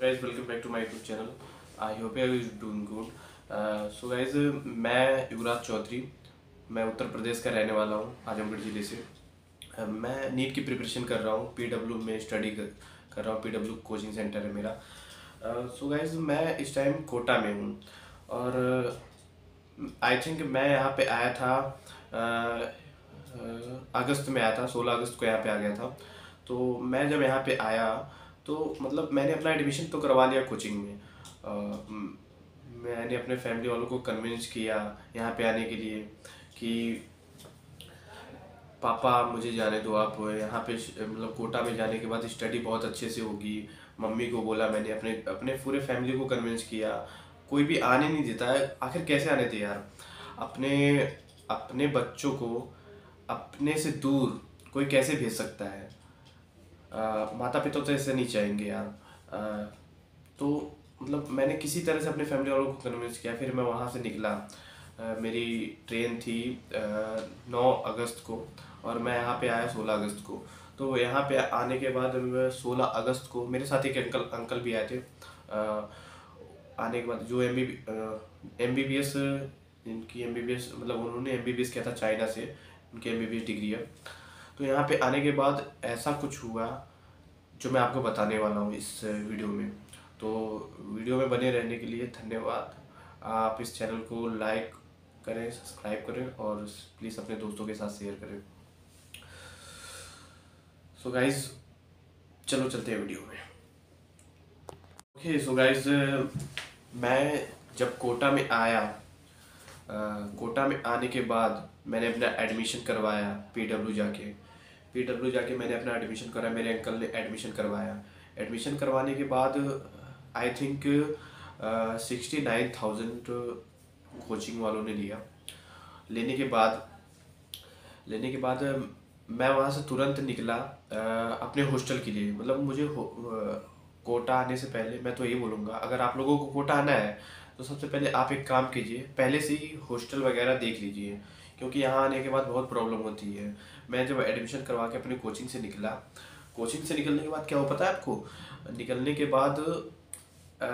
back to my youtube channel. I hope you are doing good. Uh, so guys मैं युवराज चौधरी मैं उत्तर प्रदेश का रहने वाला हूँ आजमगढ़ ज़िले से। Uh, मैं नीट की प्रिपरेशन कर रहा हूँ पीडब्ल्यू में स्टडी कर, कर रहा हूँ पीडब्ल्यू कोचिंग सेंटर है मेरा। सो uh, गाइज़ so मैं इस टाइम कोटा में हूँ। और आई uh, थिंक मैं यहाँ पे आया था अगस्त में आया था सोलह अगस्त को यहाँ पे आ गया था। तो मैं जब यहाँ पे आया तो मतलब मैंने अपना एडमिशन तो करवा लिया कोचिंग में। आ, मैंने अपने फैमिली वालों को कन्विंस किया यहाँ पे आने के लिए कि पापा मुझे जाने दो आप यहाँ पे मतलब कोटा में जाने के बाद स्टडी बहुत अच्छे से होगी। मम्मी को बोला मैंने अपने अपने पूरे फैमिली को कन्विंस किया। कोई भी आने नहीं देता है। आखिर कैसे आने थे यार? अपने अपने बच्चों को अपने से दूर कोई कैसे भेज सकता है? माता पिता तो ऐसे नहीं चाहेंगे यार। आ, तो मतलब मैंने किसी तरह से अपने फैमिली वालों को कन्विंस किया फिर मैं वहाँ से निकला। आ, मेरी ट्रेन थी नौ अगस्त को और मैं यहाँ पे आया सोलह अगस्त को। तो यहाँ पे आने के बाद मैं सोलह अगस्त को मेरे साथ एक अंकल अंकल भी आए थे। आ, आने के बाद जो M B M B B S इनकी एम बी बी एस मतलब उन्होंने एम बी बी एस किया था चाइना से उनकी M B B S degree है। तो यहाँ पे आने के बाद ऐसा कुछ हुआ जो मैं आपको बताने वाला हूँ इस वीडियो में। तो वीडियो में बने रहने के लिए धन्यवाद। आप इस चैनल को लाइक करें सब्सक्राइब करें और प्लीज़ अपने दोस्तों के साथ शेयर करें। सो so गाइज़ चलो चलते हैं वीडियो में। ओके सो गाइज़ मैं जब कोटा में आया आ, कोटा में आने के बाद मैंने अपना एडमिशन करवाया पीडब्ल्यू जाके। पी डब्ल्यू जाके मैंने अपना एडमिशन कराया मेरे अंकल ने एडमिशन करवाया। एडमिशन करवाने के बाद I think sixty nine thousand coaching वालों ने लिया। लेने के बाद लेने के बाद मैं वहाँ से तुरंत निकला uh, अपने हॉस्टल के लिए। मतलब मुझे कोटा आने से पहले मैं तो यही बोलूँगा अगर आप लोगों को कोटा आना है तो सबसे पहले आप एक काम कीजिए पहले से ही हॉस्टल वगैरह देख लीजिए। क्योंकि यहाँ आने के बाद बहुत प्रॉब्लम होती है। मैं जब एडमिशन करवा के अपनी कोचिंग से निकला कोचिंग से निकलने के बाद क्या हो पता है आपको? निकलने के बाद आ,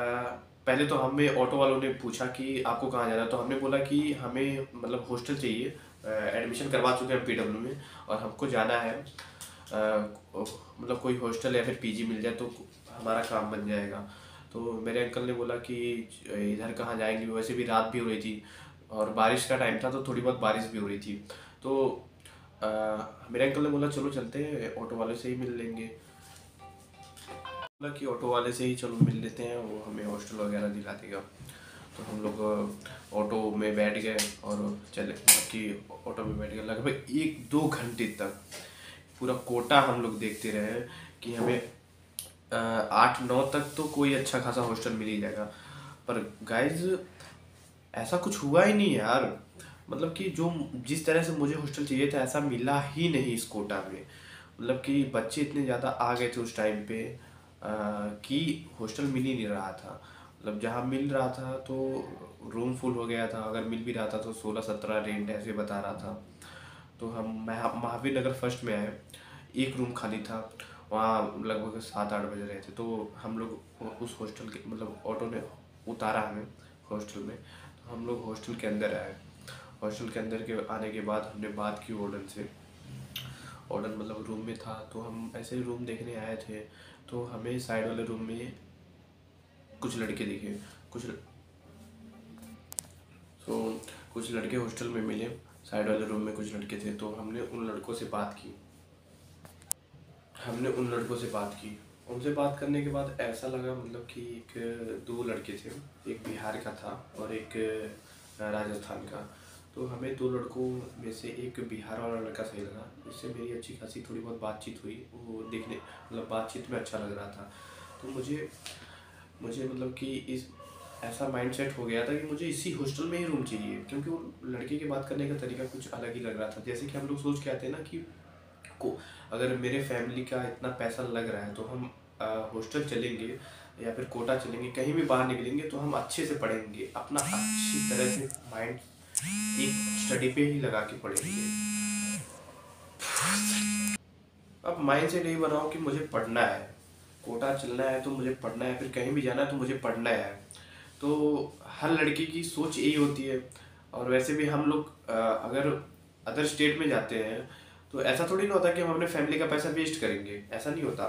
पहले तो हमें ऑटो वालों ने पूछा कि आपको कहाँ जाना है? तो हमने बोला कि हमें मतलब हॉस्टल चाहिए। एडमिशन करवा चुके हैं पीडब्ल्यू में और हमको जाना है। मतलब कोई हॉस्टल या फिर पीजी मिल जाए तो हमारा काम बन जाएगा। तो मेरे अंकल ने बोला कि इधर कहाँ जाएँगे? वैसे भी रात भी हो रही थी। और बारिश का टाइम था तो थोड़ी बहुत बारिश भी हो रही थी। तो आ, मेरे अंकल ने बोला चलो चलते हैं ऑटो वाले से ही मिल लेंगे। बोला कि ऑटो वाले से ही चलो मिल लेते हैं वो हमें हॉस्टल वगैरह दिखा देगा तो हम लोग ऑटो में बैठ गए और चले कि ऑटो में बैठ गए। लगभग एक दो घंटे तक पूरा कोटा हम लोग देखते रहे कि हमें आठ नौ तक तो कोई अच्छा खासा हॉस्टल मिल ही जाएगा। पर गाइज़ ऐसा कुछ हुआ ही नहीं यार। मतलब कि जो जिस तरह से मुझे हॉस्टल चाहिए था, ऐसा मिला ही नहीं इस कोटा में। मतलब कि बच्चे इतने ज़्यादा आ गए थे उस टाइम पे कि हॉस्टल मिल ही नहीं रहा था। मतलब जहाँ मिल रहा था तो रूम फुल हो गया था, अगर मिल भी रहा था तो सोलह सत्रह रेंट ऐसे बता रहा था। तो हम महावीर नगर फ़र्स्ट में आए, एक रूम खाली था, वहाँ लगभग सात आठ बजे रहे थे। तो हम लोग उस हॉस्टल के मतलब ऑटो ने उतारा हमें हॉस्टल में। हम लोग हॉस्टल के अंदर आए। हॉस्टल के अंदर के आने के बाद हमने बात की वार्डन से। वार्डन मतलब रूम में था तो हम ऐसे ही रूम देखने आए थे तो हमें साइड वाले रूम में कुछ लड़के दिखे। कुछ तो कुछ लड़के हॉस्टल में मिले साइड वाले रूम में कुछ लड़के थे तो हमने उन लड़कों से बात की। हमने उन लड़कों से बात की। उनसे बात करने के बाद ऐसा लगा मतलब कि एक, दो लड़के थे। एक बिहार का था और एक राजस्थान का। तो हमें दो लड़कों में से एक बिहार वाला लड़का सही लगा, जिससे मेरी अच्छी खासी थोड़ी बहुत बातचीत हुई। वो देखने मतलब बातचीत में अच्छा लग रहा था। तो मुझे मुझे मतलब कि इस, ऐसा माइंड सेट हो गया था कि मुझे इसी हॉस्टल में ही रूम चाहिए। क्योंकि वो लड़के की बात करने का तरीका कुछ अलग ही लग रहा था। जैसे कि हम लोग सोच के आते हैं ना कि को अगर मेरे फैमिली का इतना पैसा लग रहा है तो हम हॉस्टल चलेंगे या फिर कोटा चलेंगे, कहीं भी बाहर निकलेंगे तो हम अच्छे से पढ़ेंगे, अपना अच्छी तरह से माइंड एक स्टडी पे ही लगा के पढ़ेंगे। अब माइंड से नहीं बनाओ कि मुझे पढ़ना है। कोटा चलना है तो मुझे पढ़ना है, फिर कहीं भी जाना है तो मुझे पढ़ना है। तो हर लड़की की सोच यही होती है। और वैसे भी हम लोग अगर अदर स्टेट में जाते हैं तो ऐसा थोड़ी ना होता कि हम अपने फैमिली का पैसा वेस्ट करेंगे। ऐसा नहीं होता।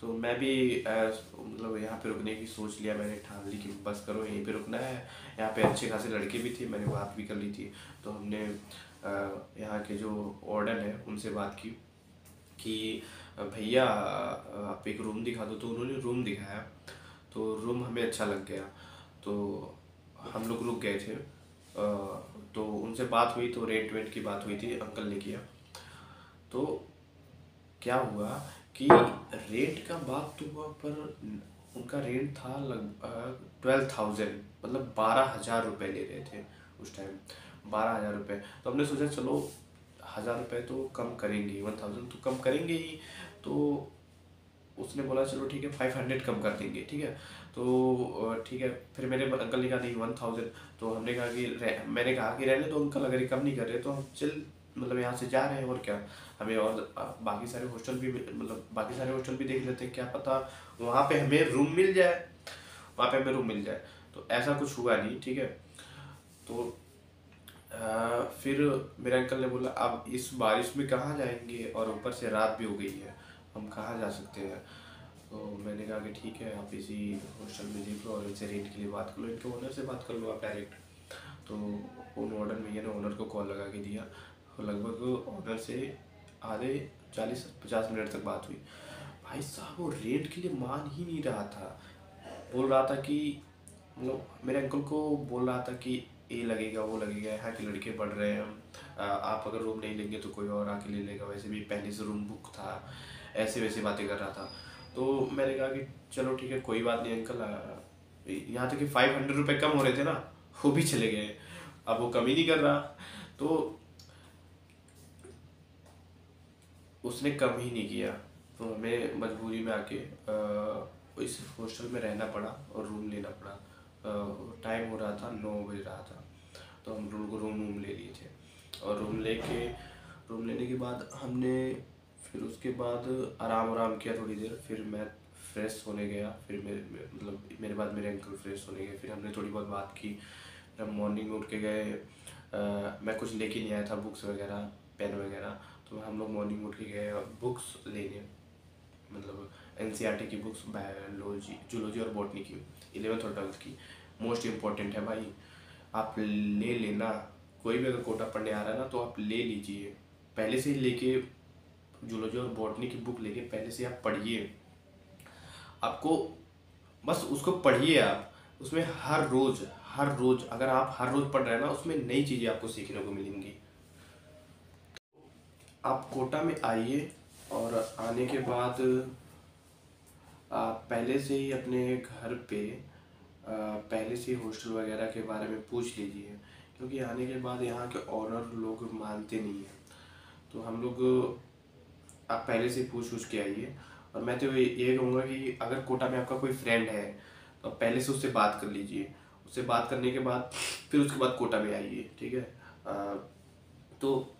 तो मैं भी मतलब यहाँ पे रुकने की सोच लिया। मैंने ठान ली कि बस करो, यहीं पे रुकना है। यहाँ पे अच्छे खासे लड़के भी थे, मैंने बात भी कर ली थी। तो हमने यहाँ के जो ऑर्डर है, उनसे बात की कि, भैया, आप एक रूम दिखा दो। तो उन्होंने रूम दिखाया। तो रूम हमें अच्छा लग गया। तो हम लोग रुक गए थे। तो उनसे बात हुई तो रेंट वेंट की बात हुई थी, अंकल ने किया। तो क्या हुआ कि रेंट का बात तो हुआ, पर उनका रेंट था लगभग ट्वेल्व थाउज़ेंड मतलब बारह हज़ार रुपये ले रहे थे उस टाइम बारह हज़ार रुपये तो हमने सोचा, चलो, हज़ार रुपये तो कम करेंगे वन थाउज़ेंड तो कम करेंगे ही। तो उसने बोला, चलो ठीक है फाइव हंड्रेड कम कर देंगे, ठीक है? तो ठीक है, फिर मेरे अंकल ने कहा, नहीं वन थाउज़ेंड तो हमने कहा कि मैंने कहा कि रहने तो अंकल अगर कम नहीं कर रहे तो हम चल मतलब यहाँ से जा रहे हैं और क्या? हमें और बाकी सारे हॉस्टल भी मतलब बाकी सारे हॉस्टल भी देख लेते हैं क्या पता वहाँ पे हमें रूम मिल जाए। वहाँ पे हमें रूम मिल जाए। तो ऐसा कुछ हुआ नहीं ठीक है? तो आ, फिर मेरे अंकल ने बोला अब इस बारिश में कहाँ जाएँगे? और ऊपर से रात भी हो गई है। हम कहाँ जा सकते हैं? तो मैंने कहा कि ठीक है आप इसी हॉस्टल में देख लो और इनसे रेंट के लिए बात कर लो। इनके ओनर से बात कर लो आप डायरेक्ट तो उन ऑर्डर भैया ने ओनर को कॉल लगा के दिया। तो लगभग ऑर्डर से आधे चालीस, पचास मिनट तक बात हुई। भाई साहब, वो रेट के लिए मान ही नहीं रहा था। बोल रहा था कि मतलब मेरे अंकल को बोल रहा था कि ये लगेगा, वो लगेगा, यहाँ के लड़के बढ़ रहे हैं। आप अगर रूम नहीं लेंगे तो कोई और आके ले लेगा। वैसे भी पहले से रूम बुक था। ऐसे वैसे बातें कर रहा था। तो मैंने कहा कि चलो ठीक है, कोई बात नहीं अंकल यहाँ तक कि फाइव हंड्रेड रुपये कम हो रहे थे ना, वो भी चले गए। अब वो कम ही नहीं कर रहा। तो उसने कम ही नहीं किया। तो हमें मजबूरी में आके इस हॉस्टल में रहना पड़ा और रूम लेना पड़ा। टाइम हो रहा था, नौ बज रहा था। तो हम रूम को रूम वूम ले लिए थे। और रूम लेके रूम लेने के बाद हमने, फिर उसके बाद आराम आराम किया थोड़ी देर। फिर मैं फ्रेश होने गया। फिर मेरे मतलब मेरे बाद मेरे अंकल फ्रेश होने गए। फिर हमने थोड़ी बहुत बात की। जब मॉर्निंग में उठ के गए। मैं कुछ लेके नहीं आया था बुक्स वगैरह पेन वगैरह। तो हम लोग मॉर्निंग उठ के गए बुक्स लेने। मतलब एन e की बुक्स बायोलॉजी जूलॉजी और बॉटनी की इलेवेंथ और ट्वेल्थ की। मोस्ट इंपॉर्टेंट है भाई, आप ले लेना। कोई भी अगर कोटा पढ़ने आ रहा है ना तो आप ले लीजिए। पहले से ही लेके जूलॉजी और बॉटनी की बुक लेके पहले से आप पढ़िए। आपको बस उसको पढ़िए आप। उसमें हर रोज़ हर रोज़, अगर आप हर रोज़ पढ़ रहे हैं ना, उसमें नई चीज़ें आपको सीखने को मिलेंगी। आप कोटा में आइए और आने के बाद आप पहले से ही अपने घर पे पहले से हॉस्टल वगैरह के बारे में पूछ लीजिए क्योंकि आने के बाद यहाँ के ऑनर लोग मानते नहीं हैं। तो हम लोग आप पहले से पूछ पूछ के आइए। और मैं तो ये कहूँगा कि अगर कोटा में आपका कोई फ्रेंड है तो पहले से उससे बात कर लीजिए। उससे बात करने के बाद फिर उसके बाद कोटा में आइए ठीक है? आ, तो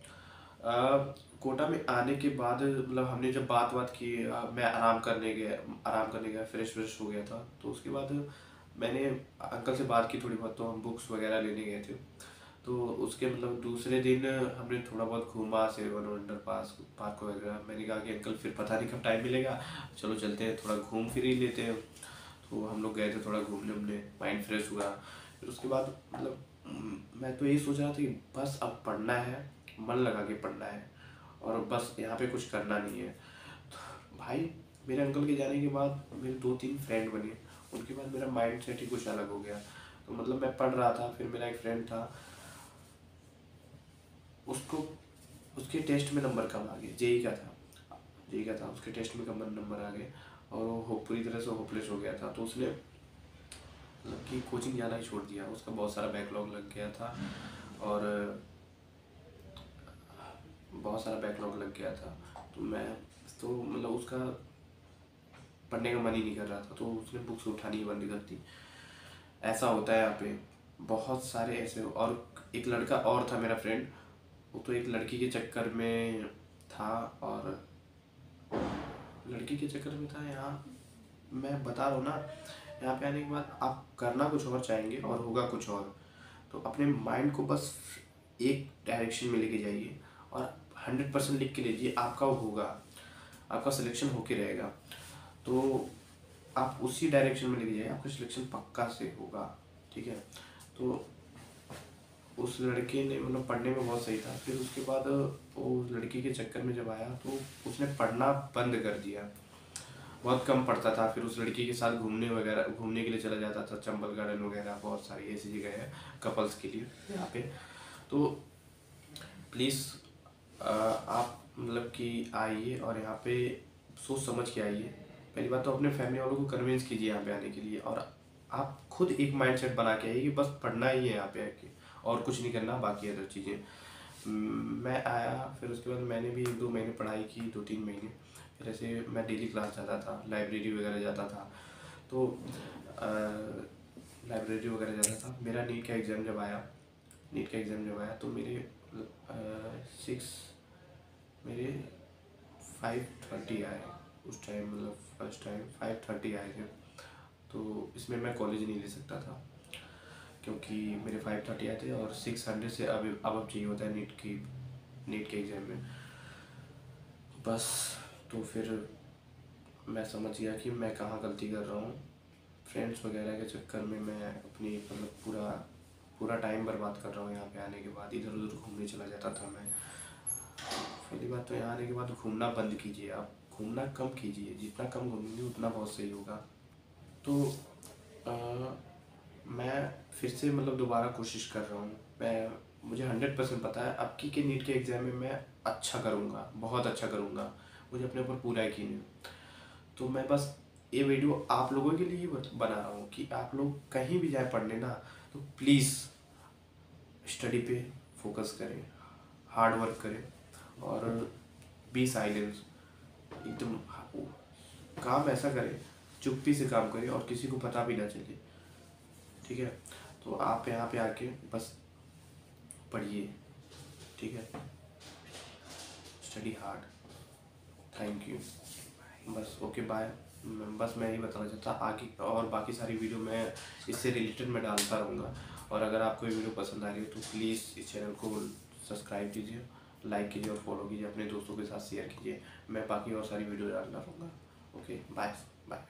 आ, कोटा में आने के बाद मतलब हमने जब बात बात की मैं आराम करने गया, आराम करने गया, फ्रेश व्रेश हो गया था तो उसके बाद मैंने अंकल से बात की थोड़ी बहुत तो हम बुक्स वगैरह लेने गए थे। तो उसके मतलब दूसरे दिन हमने थोड़ा बहुत घूमा सेवन वंडर पास, पार्क वगैरह। मैंने कहा कि अंकल, फिर पता नहीं कब टाइम मिलेगा, चलो चलते हैं, थोड़ा घूम फिर ही लेते हैं। तो हम लोग गए थे थोड़ा घूमने उमने माइंड फ्रेश हुआ। फिर उसके बाद मतलब मैं तो यही सोच रहा था कि बस अब पढ़ना है, मन लगा के पढ़ना है। और बस यहाँ पे कुछ करना नहीं है। तो भाई, मेरे अंकल के जाने के बाद मेरे दो तीन फ्रेंड बने। उनके बाद मेरा माइंड सेट ही कुछ अलग हो गया। तो मतलब मैं पढ़ रहा था, फिर मेरा एक फ्रेंड था। उसको, उसके टेस्ट में नंबर कम आ गए जेई का था। जेई का था। उसके टेस्ट में कम नंबर आ गए। और वो पूरी तरह से होपलेस हो गया था। तो उसने मतलब कि कोचिंग जाना ही छोड़ दिया। उसका बहुत सारा बैकलॉग लग गया था। और बहुत सारा बैकलॉग लग गया था। तो मैं तो मतलब उसका पढ़ने का मन ही नहीं कर रहा था तो उसने बुक्स उठानी बंद कर दी। ऐसा होता है यहाँ पे। बहुत सारे ऐसे, और एक लड़का और था मेरा फ्रेंड वो तो एक लड़की के चक्कर में था, और लड़की के चक्कर में था यहाँ। मैं बता रहा हूँ ना, यहाँ पे आने के बाद आप करना कुछ और चाहेंगे, और होगा कुछ और। तो अपने माइंड को बस एक डायरेक्शन में लेके जाइए, और हंड्रेड परसेंट लिख के लीजिए आपका होगा। आपका सिलेक्शन होके रहेगा। तो आप उसी डायरेक्शन में लिख जाइए, आपका सिलेक्शन पक्का से होगा, ठीक है? तो उस लड़के ने मतलब पढ़ने में बहुत सही था। फिर उसके बाद वो लड़की के चक्कर में जब आया तो उसने पढ़ना बंद कर दिया। बहुत कम पढ़ता था। फिर उस लड़की के साथ घूमने वगैरह, घूमने के लिए चला जाता था। चंबल गार्डन वगैरह, बहुत सारी ऐसी जगह है कपल्स के लिए, यहाँ पे। तो प्लीज़ आप मतलब कि आइए और यहाँ पे सोच समझ के आइए। पहली बात तो अपने फैमिली वालों को कन्विंस कीजिए यहाँ पे आने के लिए और आप खुद एक माइंडसेट बना के आइए कि बस पढ़ना ही है यहाँ पे आके और कुछ नहीं करना, बाकी अदर चीज़ें। मैं आया, फिर उसके बाद मैंने भी एक दो महीने पढ़ाई की, दो तीन महीने। फिर ऐसे मैं डेली क्लास जाता था लाइब्रेरी वगैरह जाता था। तो लाइब्रेरी वगैरह जाता था। मेरा नीट का एग्ज़ाम जब आया नीट का एग्ज़ाम जब आया तो मेरे सिक्स मेरे फाइव थर्टी आए। उस टाइम मतलब फ़र्स्ट टाइम फाइव थर्टी आए थे। तो इसमें मैं कॉलेज नहीं ले सकता था, क्योंकि मेरे फाइव थर्टी आए थे और सिक्स हंड्रेड से अब अब अब चाहिए होता है नीट की नीट के एग्ज़ाम में। बस तो फिर मैं समझ गया कि मैं कहाँ गलती कर रहा हूँ। फ्रेंड्स वगैरह के चक्कर में मैं अपनी मतलब पूरा पूरा टाइम बर्बाद कर रहा हूँ यहाँ पे आने के बाद। इधर उधर घूमने चला जाता था मैं। पहली बात तो यहाँ आने के बाद घूमना बंद कीजिए आप। घूमना कम कीजिए। जितना कम घूमेंगे उतना बहुत सही होगा। तो आ, मैं फिर से मतलब दोबारा कोशिश कर रहा हूँ। मैं मुझे हंड्रेड परसेंट पता है अब की के नीट के एग्ज़ाम में मैं अच्छा करूँगा बहुत अच्छा करूँगा। मुझे अपने ऊपर पूरा यकीन है। तो मैं बस ये वीडियो आप लोगों के लिए बना रहा हूँ कि आप लोग कहीं भी जाए पढ़ने ना तो प्लीज़ स्टडी पे फोकस करें हार्ड वर्क करें। और बी साइलेंस एकदम काम ऐसा करें, चुप्पी से काम करें और किसी को पता भी ना चले। ठीक है? तो आप यहाँ पे आके बस पढ़िए। ठीक है? स्टडी हार्ड थैंक यू बस ओके बाय बस मैं यही बताना चाहता आगे और बाकी सारी वीडियो मैं इससे रिलेटेड मैं डालता रहूँगा। और अगर आपको ये वीडियो पसंद आ रही है तो प्लीज़ इस चैनल को सब्सक्राइब कीजिए। लाइक कीजिए और फॉलो कीजिए, अपने दोस्तों के साथ शेयर कीजिए। मैं बाकी और सारी वीडियो डालना रहूँगा। Okay bye bye